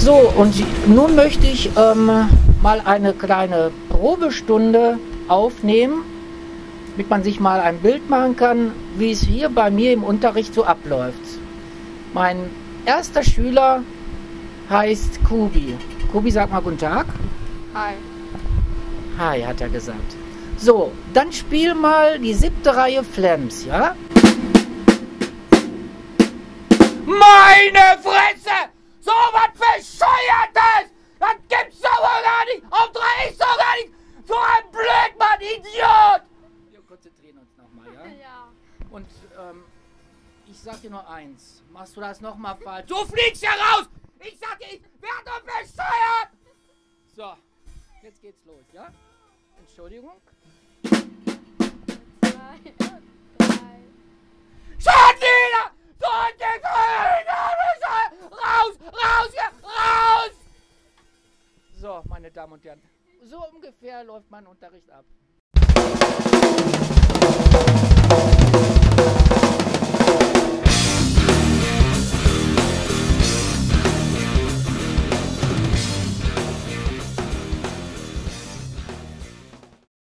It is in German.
So, und nun möchte ich ähm, mal eine kleine Probestunde aufnehmen, damit man sich mal ein Bild machen kann, wie es hier bei mir im Unterricht so abläuft. Mein erster Schüler heißt Kubi. Kubi, sag mal guten Tag. Hi. Hi, hat er gesagt. So, dann spiel mal die siebte Reihe Flems, ja? Konzentrieren uns nochmal, ja? Ja. Und, ähm, ich sag dir nur eins. Machst du das nochmal falsch? Du fliegst ja raus! Ich sag dir, ich werd doch bescheuert! So, jetzt geht's los, ja? Entschuldigung. Und drei. Schon wieder! So ein Ding! Raus! Raus! Ja, raus! So, meine Damen und Herren. So ungefähr läuft mein Unterricht ab.